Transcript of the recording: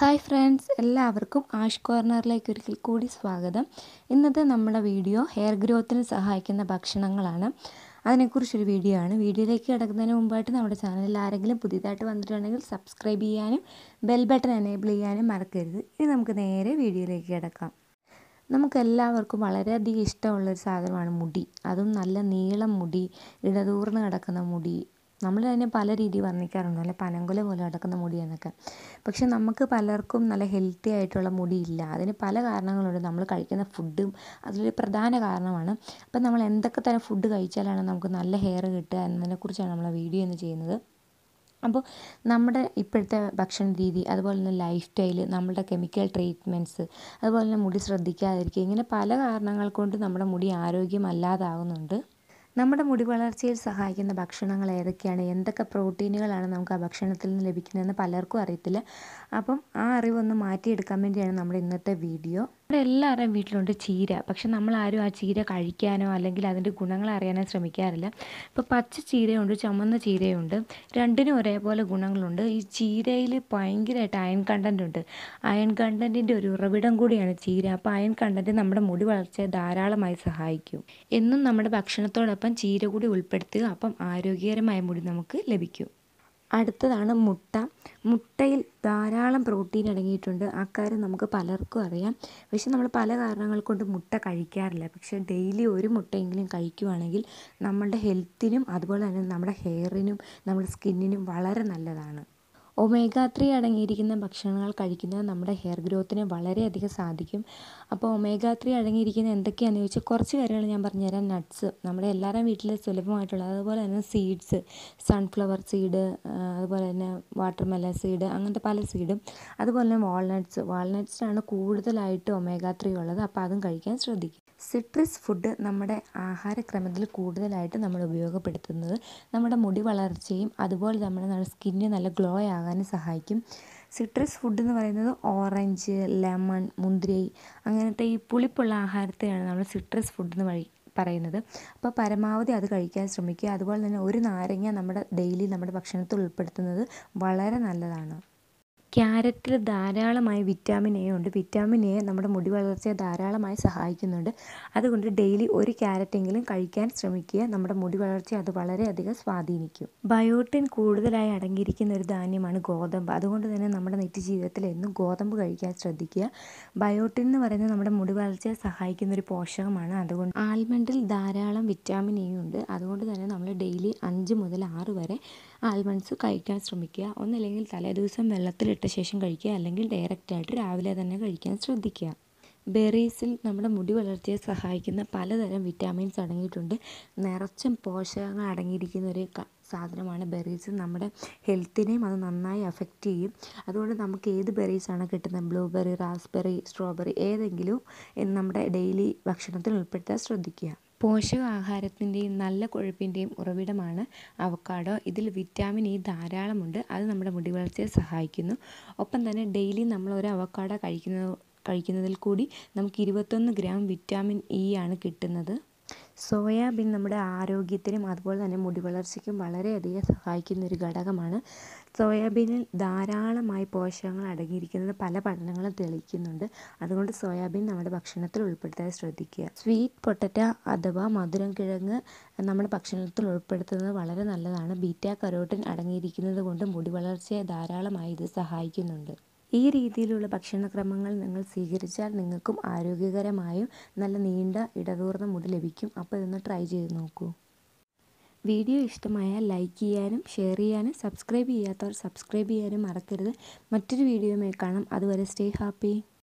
Hi friends എല്ലാവർക്കും ആഷ് കോർണറിലേക്ക് ഒരിക്കൽ കൂടി സ്വാഗതം. ഇന്നത്തെ നമ്മുടെ വീഡിയോ ഹെയർ ഗ്രോത്തിന് സഹായിക്കുന്ന ഭക്ഷണങ്ങളാണ്. അതിനെക്കുറിച്ചൊരു വീഡിയോ ആണ്. വീഡിയോയിലേക്ക് കിടക്കുന്നതിന് മുമ്പായിട്ട് നമ്മുടെ ചാനലിൽ ആരെങ്കിലും പുതിയതായിട്ട് വന്നിട്ടുണ്ടെങ്കിൽ സബ്സ്ക്രൈബ് ചെയ്യാനും ബെൽ ബട്ടൺ എനേബിൾ ചെയ്യാനും മറക്കരുത്. ഇനി നമുക്ക് നേരെ വീഡിയോയിലേക്ക് കിടക്കാം. നമുക്കെല്ലാവർക്കും വളരെയധികം ഇഷ്ടമുള്ളൊരു സാധനമാണ് മുടി. അതും നല്ല നീളം മുടി ഇടതൂർന്ന് കിടക്കുന്ന മുടി നമ്മൾ തന്നെ പല രീതി വർണിക്കാറുണ്ട്. നല്ല പനങ്കുല പോലെ കിടക്കുന്ന മുടിയെന്നൊക്കെ. പക്ഷെ നമുക്ക് പലർക്കും നല്ല ഹെൽത്തി ആയിട്ടുള്ള മുടിയില്ല. അതിന് പല കാരണങ്ങളുണ്ട്. നമ്മൾ കഴിക്കുന്ന ഫുഡും അതിലൊരു പ്രധാന കാരണമാണ്. അപ്പം നമ്മൾ എന്തൊക്കെ തരം ഫുഡ് കഴിച്ചാലാണ് നമുക്ക് നല്ല ഹെയർ കിട്ടുക എന്നതിനെക്കുറിച്ചാണ് നമ്മൾ വീഡിയോ ഇന്ന് ചെയ്യുന്നത്. അപ്പോൾ നമ്മുടെ ഇപ്പോഴത്തെ ഭക്ഷണ രീതി അതുപോലെ തന്നെ ലൈഫ് സ്റ്റൈൽ നമ്മുടെ കെമിക്കൽ ട്രീറ്റ്മെന്റ്സ് അതുപോലെ തന്നെ മുടി ശ്രദ്ധിക്കാതിരിക്കുക ഇങ്ങനെ പല കാരണങ്ങൾ കൊണ്ട് നമ്മുടെ മുടി ആരോഗ്യമല്ലാതാകുന്നുണ്ട് നമ്മുടെ മുടി വളർച്ചയിൽ സഹായിക്കുന്ന ഭക്ഷണങ്ങൾ ഏതൊക്കെയാണ്? എന്തൊക്കെ പ്രോട്ടീനുകളാണ് നമുക്ക് ആ ഭക്ഷണത്തിൽ നിന്ന് ലഭിക്കുന്നതെന്ന് പലർക്കും അറിയത്തില്ല. അപ്പം ആ അറിവൊന്ന് മാറ്റിയെടുക്കാൻ വേണ്ടിയാണ് നമ്മുടെ ഇന്നത്തെ വീഡിയോ. നമ്മുടെ എല്ലാവരുടെയും വീട്ടിലുണ്ട് ചീര. പക്ഷെ നമ്മൾ ആരും ആ ചീര കഴിക്കാനോ അല്ലെങ്കിൽ അതിന്റെ ഗുണങ്ങൾ അറിയാനോ ശ്രമിക്കാറില്ല. ഇപ്പോൾ പച്ച ചീരയുണ്ട് ചുമന്ന ചീരയുണ്ട്. രണ്ടിനും ഒരേപോലെ ഗുണങ്ങളുണ്ട്. ഈ ചീരയിൽ ഭയങ്കരമായിട്ട് അയൺ കണ്ടന്റ് ഉണ്ട്. അയൺ കണ്ടന്റിന്റെ ഒരു ഉറവിടം കൂടിയാണ് ചീര. അപ്പോൾ അയൺ കണ്ടന്റ് നമ്മുടെ മുടി വളർച്ചയെ ധാരാളമായി സഹായിക്കും. എന്നും നമ്മുടെ ഭക്ഷണത്തോടൊപ്പം ചീര കൂടി ഉൾപ്പെടുത്തുക അപ്പം ആരോഗ്യകരമായ മുടി നമുക്ക് ലഭിക്കും. അടുത്തതാണ് മുട്ട. മുട്ടയിൽ ധാരാളം പ്രോട്ടീൻ അടങ്ങിയിട്ടുണ്ട്. അക്കാര്യം നമുക്ക് പലർക്കും അറിയാം. പക്ഷെ നമ്മൾ പല കാരണങ്ങൾ കൊണ്ട് മുട്ട കഴിക്കാറില്ല. പക്ഷെ ഡെയിലി ഒരു മുട്ടയെങ്കിലും കഴിക്കുകയാണെങ്കിൽ നമ്മളുടെ ഹെൽത്തിനും അതുപോലെ തന്നെ നമ്മുടെ ഹെയറിനും നമ്മുടെ സ്കിന്നിനും വളരെ നല്ലതാണ്. ഒമേഗ ത്രീ അടങ്ങിയിരിക്കുന്ന ഭക്ഷണങ്ങൾ കഴിക്കുന്നത് നമ്മുടെ ഹെയർ ഗ്രോത്തിന് വളരെയധികം സാധിക്കും. അപ്പോൾ ഒമേഗ ത്രീ അടങ്ങിയിരിക്കുന്ന എന്തൊക്കെയാണെന്ന് ചോദിച്ചാൽ കുറച്ച് കാര്യങ്ങൾ ഞാൻ പറഞ്ഞുതരാം. നട്ട്സ് നമ്മുടെ എല്ലാവരുടെയും വീട്ടിൽ സുലഭമായിട്ടുള്ള അതുപോലെ തന്നെ സീഡ്സ് സൺഫ്ലവർ സീഡ് അതുപോലെ തന്നെ വാട്ടർമെലൺ സീഡ് അങ്ങനത്തെ പല സീഡും അതുപോലെ തന്നെ വാൾനട്ട്സ് വാൾനട്ട്സിലാണ് കൂടുതലായിട്ട് ഒമേഗ ത്രീ ഉള്ളത്. അപ്പോൾ അതും കഴിക്കാൻ ശ്രദ്ധിക്കും. സിട്രസ് ഫുഡ് നമ്മുടെ ആഹാരക്രമത്തിൽ കൂടുതലായിട്ട് നമ്മൾ ഉപയോഗപ്പെടുത്തുന്നത് നമ്മുടെ മുടി വളർച്ചയും അതുപോലെ നമ്മുടെ സ്കിന്ന് നല്ല ഗ്ലോ ആകാനും സഹായിക്കും. സിട്രസ് ഫുഡ് എന്ന് പറയുന്നത് ഓറഞ്ച് ലെമൺ മുന്തിരി അങ്ങനത്തെ ഈ പുളിപ്പുള്ള ആഹാരത്തെയാണ് നമ്മൾ സിട്രസ് ഫുഡ് എന്ന് വഴി പറയുന്നത്. അപ്പോൾ പരമാവധി അത് കഴിക്കാൻ ശ്രമിക്കുക. അതുപോലെ തന്നെ ഒരു നാരങ്ങ നമ്മുടെ ഡെയിലി നമ്മുടെ ഭക്ഷണത്തിൽ ഉൾപ്പെടുത്തുന്നത് വളരെ നല്ലതാണ്. ക്യാരറ്റിൽ ധാരാളമായി വിറ്റാമിൻ എ ഉണ്ട്. വിറ്റാമിൻ എ നമ്മുടെ മുടി വളർച്ചയെ ധാരാളമായി സഹായിക്കുന്നുണ്ട്. അതുകൊണ്ട് ഡെയിലി ഒരു ക്യാരറ്റെങ്കിലും കഴിക്കാൻ ശ്രമിക്കുക. നമ്മുടെ മുടി വളർച്ചയെ അത് വളരെയധികം സ്വാധീനിക്കും. ബയോട്ടിൻ കൂടുതലായി അടങ്ങിയിരിക്കുന്ന ഒരു ധാന്യമാണ് ഗോതമ്പ്. അതുകൊണ്ട് തന്നെ നമ്മുടെ നിത്യജീവിതത്തിൽ എന്നും ഗോതമ്പ് കഴിക്കാൻ ശ്രദ്ധിക്കുക. ബയോട്ടിൻ എന്ന് പറയുന്നത് നമ്മുടെ മുടി വളർച്ചയെ സഹായിക്കുന്ന ഒരു പോഷകമാണ്. അതുകൊണ്ട് ആൽമണ്ടിൽ ധാരാളം വിറ്റാമിൻ എ ഉണ്ട്. അതുകൊണ്ട് തന്നെ നമ്മൾ ഡെയിലി അഞ്ച് മുതൽ ആറ് വരെ ആൽമണ്ട്സ് കഴിക്കാൻ ശ്രമിക്കുക. ഒന്നല്ലെങ്കിൽ തലേദിവസം വെള്ളത്തിലിട്ട ശേഷം കഴിക്കുക. അല്ലെങ്കിൽ ഡയറക്റ്റായിട്ട് രാവിലെ തന്നെ കഴിക്കാൻ ശ്രദ്ധിക്കുക. ബെറീസിൽ നമ്മുടെ മുടി വളർച്ചയെ സഹായിക്കുന്ന പലതരം വിറ്റാമിൻസ് അടങ്ങിയിട്ടുണ്ട്. നിറച്ചും പോഷകങ്ങൾ അടങ്ങിയിരിക്കുന്ന ഒരു സാധനമാണ് ബെറീസ്. നമ്മുടെ ഹെൽത്തിനെയും അത് നന്നായി അഫക്റ്റ് ചെയ്യും. അതുകൊണ്ട് നമുക്ക് ഏത് ബെറീസാണ് കിട്ടുന്നത്? ബ്ലൂബെറി റാസ്ബെറി സ്ട്രോബെറി ഏതെങ്കിലും നമ്മുടെ ഡെയിലി ഭക്ഷണത്തിൽ ഉൾപ്പെടുത്താൻ ശ്രദ്ധിക്കുക. പോഷകാഹാരത്തിന്റെയും നല്ല കൊഴുപ്പിന്റെയും ഉറവിടമാണ് അവക്കാഡോ ഇതിൽ വിറ്റാമിൻ ഇ ധാരാളമുണ്ട്. അത് നമ്മുടെ മുടി വളർച്ചയെ സഹായിക്കുന്നു. ഒപ്പം തന്നെ ഡെയിലി നമ്മൾ ഒരു അവക്കാഡോ കഴിക്കുന്നത് കഴിക്കുന്നതിൽ കൂടി നമുക്ക് ഇരുപത്തൊന്ന് ഗ്രാം വിറ്റാമിൻ ഇ ആണ് കിട്ടുന്നത്. സോയാബീൻ നമ്മുടെ ആരോഗ്യത്തിനും അതുപോലെ തന്നെ മുടി വളർച്ചയ്ക്കും വളരെയധികം സഹായിക്കുന്ന ഒരു ഘടകമാണ്. സോയാബീനിൽ ധാരാളമായി പോഷകങ്ങൾ അടങ്ങിയിരിക്കുന്നത് പല പഠനങ്ങളും തെളിയിക്കുന്നുണ്ട്. അതുകൊണ്ട് സോയാബീൻ നമ്മുടെ ഭക്ഷണത്തിൽ ഉൾപ്പെടുത്താൻ ശ്രദ്ധിക്കുക. സ്വീറ്റ് പൊട്ടറ്റ അഥവാ മധുരം കിഴങ്ങ് നമ്മുടെ ഭക്ഷണത്തിൽ ഉൾപ്പെടുത്തുന്നത് വളരെ നല്ലതാണ്. ബീറ്റ കരോട്ടിൻ അടങ്ങിയിരിക്കുന്നത് കൊണ്ട് മുടി വളർച്ചയെ ധാരാളമായി ഇത് സഹായിക്കുന്നുണ്ട്. ഈ രീതിയിലുള്ള ഭക്ഷണക്രമങ്ങൾ നിങ്ങൾ സ്വീകരിച്ചാൽ നിങ്ങൾക്കും ആരോഗ്യകരമായും നല്ല നീണ്ട ഇടതൂർന്ന മുടി ലഭിക്കും. അപ്പോൾ ഇതൊന്ന് ട്രൈ ചെയ്ത് നോക്കൂ. വീഡിയോ ഇഷ്ടമായാൽ ലൈക്ക് ചെയ്യാനും ഷെയർ ചെയ്യാനും സബ്സ്ക്രൈബ് ചെയ്യാത്തവർ സബ്സ്ക്രൈബ് ചെയ്യാനും മറക്കരുത്. മറ്റൊരു വീഡിയോയുമായി കാണാം. അതുവരെ സ്റ്റേ ഹാപ്പി